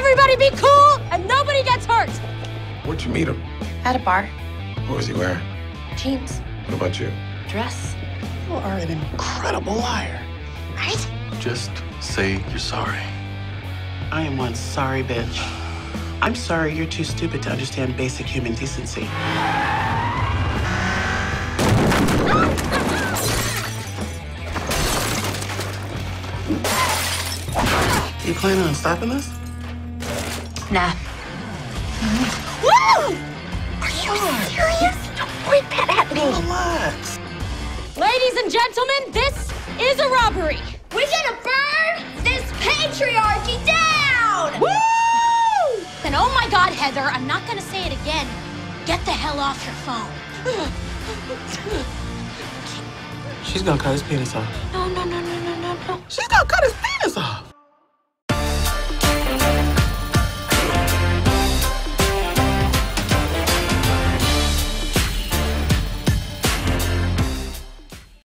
Everybody be cool and nobody gets hurt. Where'd you meet him? At a bar. What was he wearing? Jeans. What about you? Dress. You are an incredible liar. Right? Just say you're sorry. I am one sorry bitch. I'm sorry you're too stupid to understand basic human decency. You planning on stopping this? Nah. Woo! Are you serious? Don't point that at me. Relax. Ladies and gentlemen, this is a robbery. We're gonna burn this patriarchy down! Woo! And oh my God, Heather, I'm not gonna say it again. Get the hell off your phone. She's gonna cut his penis off. No, no, no, no, no, no, no. She's gonna cut his penis off.